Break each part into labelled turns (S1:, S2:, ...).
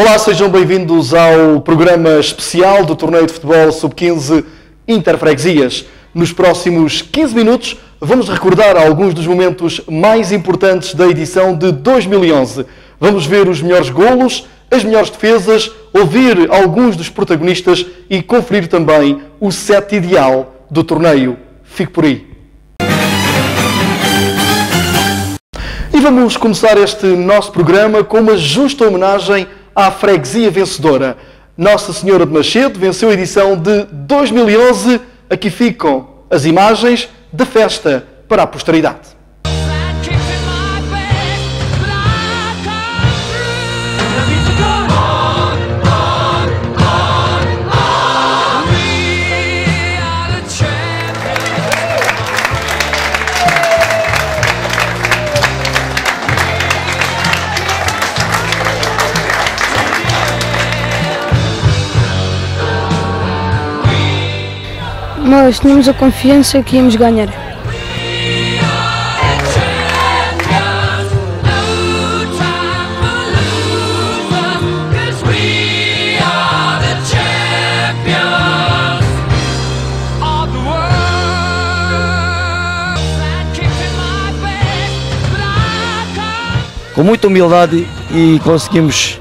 S1: Olá, sejam bem-vindos ao programa especial do Torneio de Futebol Sub-15 Interfreguesias. Nos próximos 15 minutos vamos recordar alguns dos momentos mais importantes da edição de 2011. Vamos ver os melhores golos, as melhores defesas, ouvir alguns dos protagonistas e conferir também o set ideal do torneio. Fique por aí. E vamos começar este nosso programa com uma justa homenagem à freguesia vencedora. Nossa Senhora de Machedo venceu a edição de 2011. Aqui ficam as imagens da festa para a posteridade.
S2: Nós tínhamos a confiança que íamos ganhar.
S3: Com muita humildade e conseguimos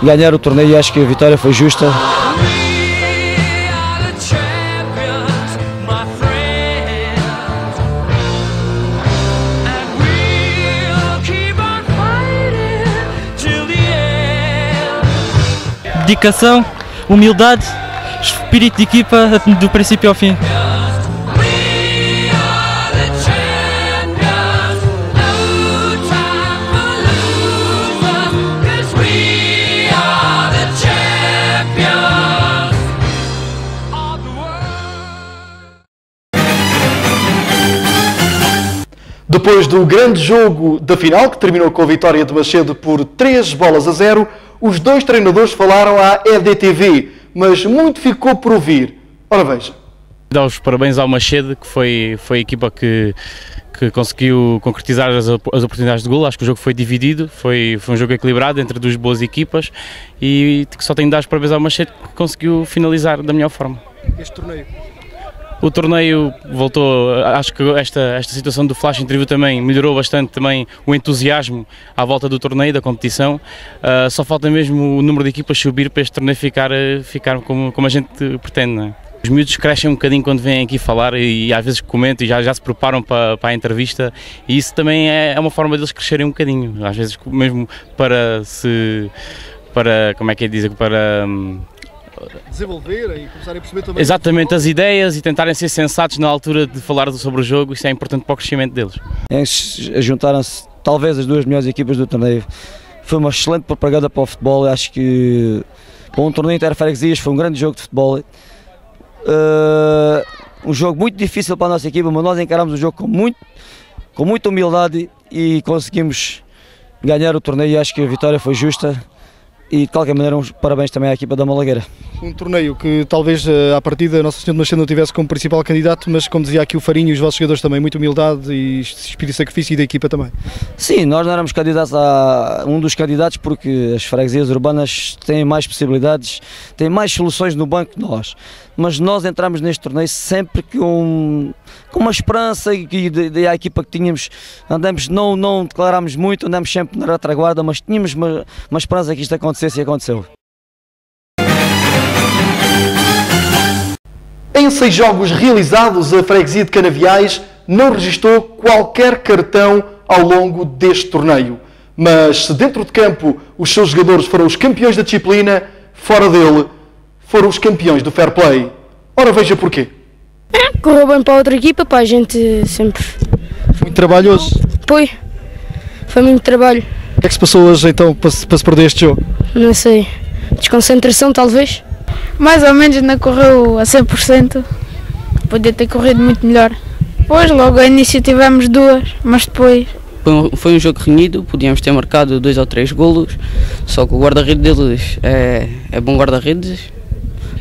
S3: ganhar o torneio acho que a vitória foi justa.
S4: Dedicação, humildade, espírito de equipa do princípio ao fim.
S1: Depois do grande jogo da final, que terminou com a vitória de Macedo por 3 bolas a 0, os dois treinadores falaram à EDTV, mas muito ficou por ouvir. Ora veja.
S5: Dar os parabéns ao Macedo, que foi, foi a equipa que, que conseguiu concretizar as, as oportunidades de gol. Acho que o jogo foi dividido, foi, foi um jogo equilibrado entre duas boas equipas e só tenho de dar os parabéns ao Macedo que conseguiu finalizar da melhor forma.
S1: Este torneio
S5: o torneio voltou, acho que esta, esta situação do flash interview também melhorou bastante também o entusiasmo à volta do torneio, da competição. Uh, só falta mesmo o número de equipas subir para este torneio ficar, ficar como, como a gente pretende. É? Os miúdos crescem um bocadinho quando vêm aqui falar e, e às vezes comentam e já, já se preparam para, para a entrevista e isso também é, é uma forma deles crescerem um bocadinho, às vezes mesmo para se, para, como é que é dizer, para... Um,
S1: desenvolver e começarem a perceber também.
S5: Exatamente, as ideias e tentarem ser sensatos na altura de falar sobre o jogo, isso é importante para o crescimento deles.
S3: É, juntaram-se talvez as duas melhores equipas do torneio. Foi uma excelente propaganda para o futebol, acho que para um torneio interfreguesias foi um grande jogo de futebol. Uh, um jogo muito difícil para a nossa equipa, mas nós encaramos o jogo com, muito, com muita humildade e conseguimos ganhar o torneio e acho que a vitória foi justa e de qualquer maneira uns parabéns também à equipa da Malagueira.
S1: Um torneio que talvez eh, à partida a Nossa Senhora não tivesse como principal candidato, mas como dizia aqui o Farinho e os vossos jogadores também, muita humildade e espírito de sacrifício e da equipa também.
S3: Sim, nós não éramos candidatos a um dos candidatos porque as freguesias urbanas têm mais possibilidades, têm mais soluções no banco que nós. Mas nós entramos neste torneio sempre com, com uma esperança e, e, a equipa que tínhamos, andamos, não, não declarámos muito, andamos sempre na retaguarda, mas tínhamos uma, uma esperança que isto acontecesse e aconteceu.
S1: Em seis jogos realizados, a freguesia de Canaviais não registrou qualquer cartão ao longo deste torneio. Mas se dentro de campo os seus jogadores foram os campeões da disciplina, fora dele foram os campeões do fair play. Ora, veja porquê.
S2: Correu bem para a outra equipa, para a gente sempre.
S1: Muito trabalhoso.
S2: Foi. Foi muito trabalho.
S1: O que é que se passou hoje então para se, para se perder este jogo?
S2: Não sei. Desconcentração, talvez.
S6: Mais ou menos não correu a 100%. Podia ter corrido muito melhor. Depois, logo ao início tivemos duas, mas depois.
S7: Foi um, foi um jogo renhido, podíamos ter marcado dois ou três golos, só que o guarda-redes deles é, é bom guarda-redes,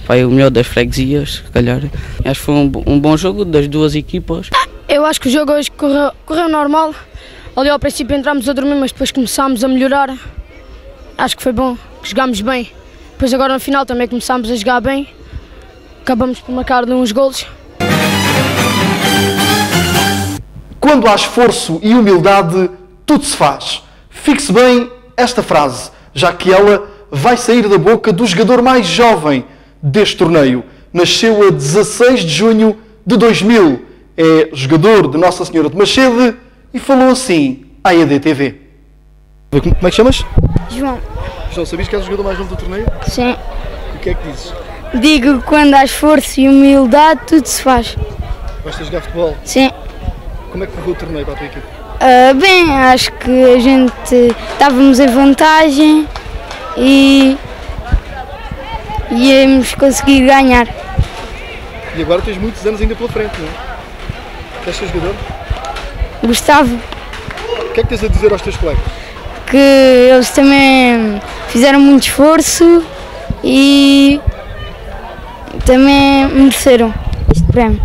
S7: vai o melhor das freguesias, se calhar. Acho que foi um, um, bom jogo das duas equipas.
S2: Eu acho que o jogo hoje correu, correu normal. Ali ao princípio entramos a dormir, mas depois começámos a melhorar. Acho que foi bom. que jogámos bem. Depois agora no final também começámos a jogar bem. Acabamos por marcar uns golos.
S1: Quando há esforço e humildade, tudo se faz. Fixe bem esta frase, já que ela vai sair da boca do jogador mais jovem deste torneio. Nasceu a 16 de junho de 2000. É jogador de Nossa Senhora de Machede e falou assim à EDTV. Como é que chamas?
S2: João,
S1: João, sabias que és o jogador mais novo do torneio?
S2: sim.
S1: O que é que dizes?
S2: Digo que quando há esforço e humildade, tudo se faz.
S1: Vais jogar futebol?
S2: Sim.
S1: Como é que correu o torneio para a tua equipe?
S2: Ah, bem, acho que a gente estávamos em vantagem e íamos conseguir ganhar.
S1: E agora tens muitos anos ainda pela frente, não é? Queres ser jogador?
S2: Gostava
S1: O que é que tens a dizer aos teus colegas?
S2: que eles também fizeram muito esforço e também mereceram este prémio.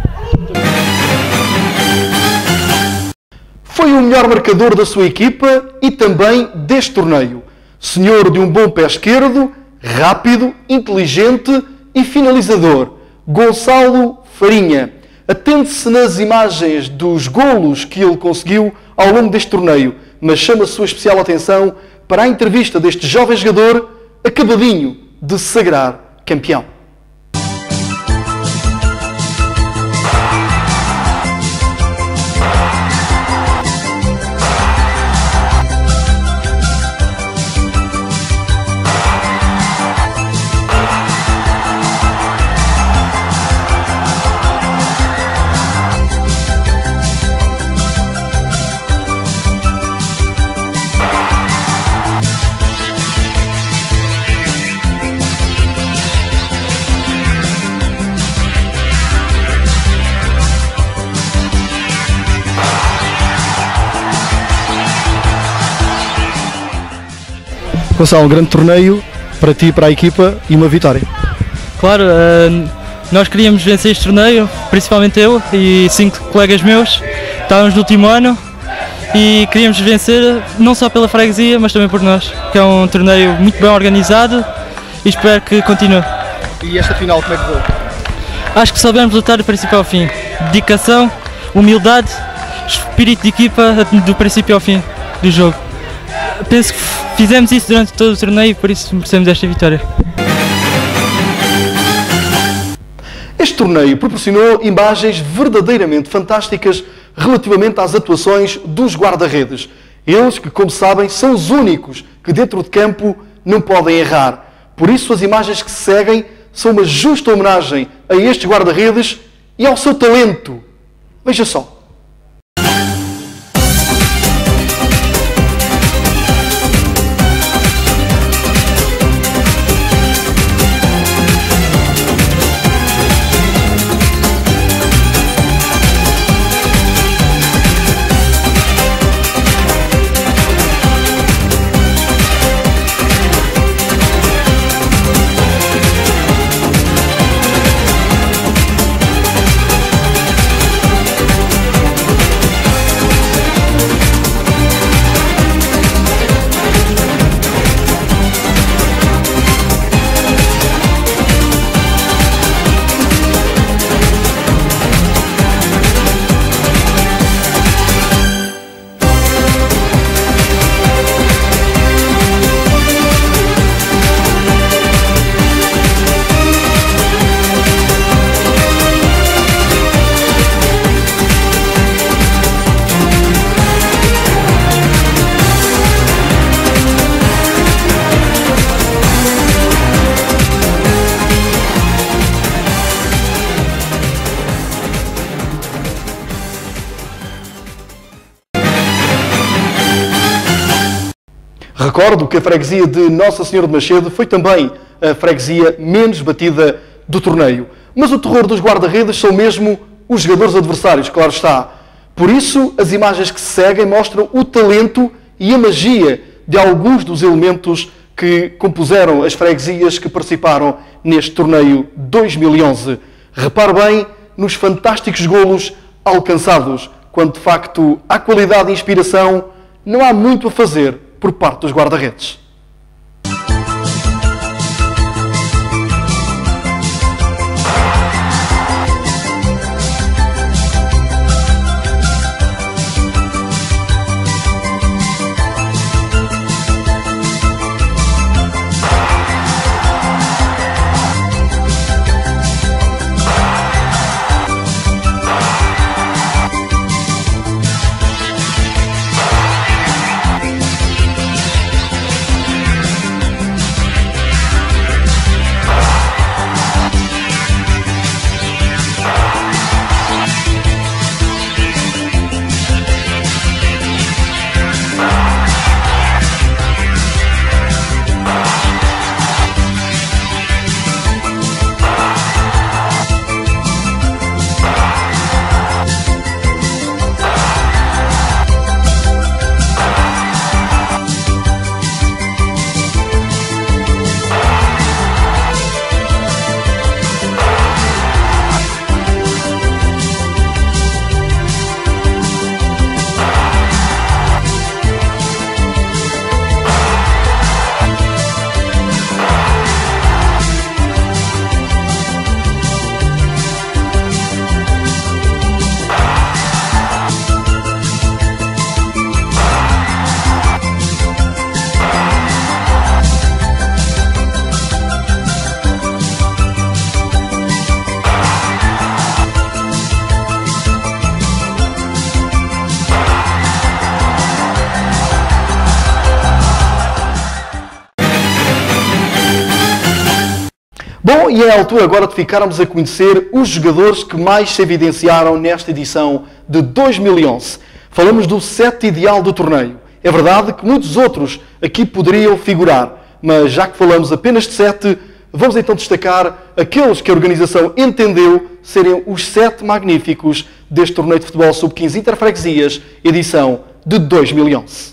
S1: Foi o melhor marcador da sua equipa e também deste torneio. Senhor de um bom pé esquerdo, rápido, inteligente e finalizador. Gonçalo Farinha. Atente-se nas imagens dos golos que ele conseguiu ao longo deste torneio, mas chama a sua especial atenção para a entrevista deste jovem jogador acabadinho de sagrar campeão. Gonçalo, um grande torneio para ti, para a equipa e uma vitória.
S4: Claro, eh, nós queríamos vencer este torneio, principalmente eu e cinco colegas meus. Estávamos no último ano e queríamos vencer não só pela freguesia, mas também por nós, que é um torneio muito bem organizado e espero que continue.
S1: E esta final, como é que foi?
S4: Acho que soubemos lutar do princípio ao fim. Dedicação, humildade, espírito de equipa do princípio ao fim do jogo. Penso que fizemos isso durante todo o torneio e por isso merecemos esta vitória.
S1: Este torneio proporcionou imagens verdadeiramente fantásticas relativamente às atuações dos guarda-redes. Eles que, como sabem, são os únicos que dentro de campo não podem errar. Por isso, as imagens que se seguem são uma justa homenagem a estes guarda-redes e ao seu talento. Veja só. Recordo que a freguesia de Nossa Senhora de Macedo foi também a freguesia menos batida do torneio. Mas o terror dos guarda-redes são mesmo os jogadores adversários, claro está. Por isso, as imagens que se seguem mostram o talento e a magia de alguns dos elementos que compuseram as freguesias que participaram neste torneio 2011. Repare bem nos fantásticos golos alcançados, quando de facto há qualidade e inspiração, não há muito a fazer por parte dos guarda-redes. E é a altura agora de ficarmos a conhecer os jogadores que mais se evidenciaram nesta edição de 2011. Falamos do set ideal do torneio. É verdade que muitos outros aqui poderiam figurar, mas já que falamos apenas de sete, vamos então destacar aqueles que a organização entendeu serem os sete magníficos deste torneio de futebol sub-15 Interfreguesias, edição de 2011.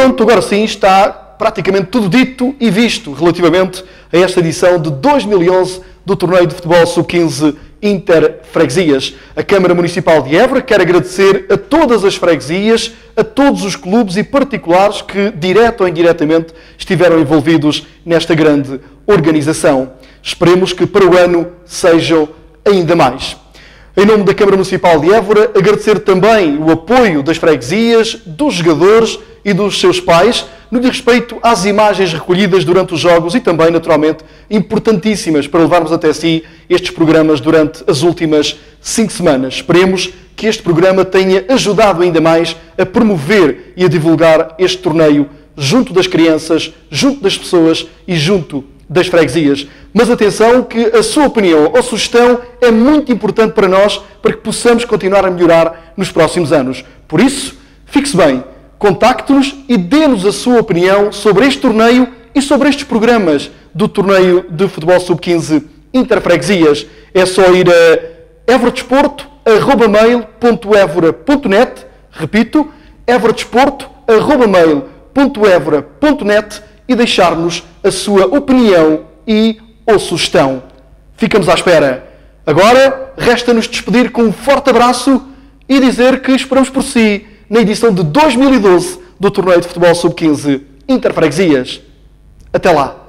S1: Pronto, agora sim está praticamente tudo dito e visto relativamente a esta edição de 2011 do Torneio de Futebol Sub-15 Interfreguesias. A Câmara Municipal de Évora quer agradecer a todas as freguesias, a todos os clubes e particulares que, direto ou indiretamente, estiveram envolvidos nesta grande organização. Esperemos que para o ano sejam ainda mais. Em nome da Câmara Municipal de Évora, agradecer também o apoio das freguesias, dos jogadores e dos seus pais no respeito às imagens recolhidas durante os jogos e também, naturalmente, importantíssimas para levarmos até si estes programas durante as últimas cinco semanas. Esperemos que este programa tenha ajudado ainda mais a promover e a divulgar este torneio junto das crianças, junto das pessoas e junto das freguesias. Mas atenção que a sua opinião ou sugestão é muito importante para nós para que possamos continuar a melhorar nos próximos anos. Por isso, fixe bem, contacte-nos e dê-nos a sua opinião sobre este torneio e sobre estes programas do torneio de futebol sub-15 Interfreguesias. É só ir a everdesporto.mail.evora.net Repito, everdesporto.mail.evora.net e deixar-nos a sua opinião e ou sugestão. Ficamos à espera. Agora, resta-nos despedir com um forte abraço e dizer que esperamos por si na edição de 2012 do Torneio de Futebol Sub-15 Interfreguesias. Até lá!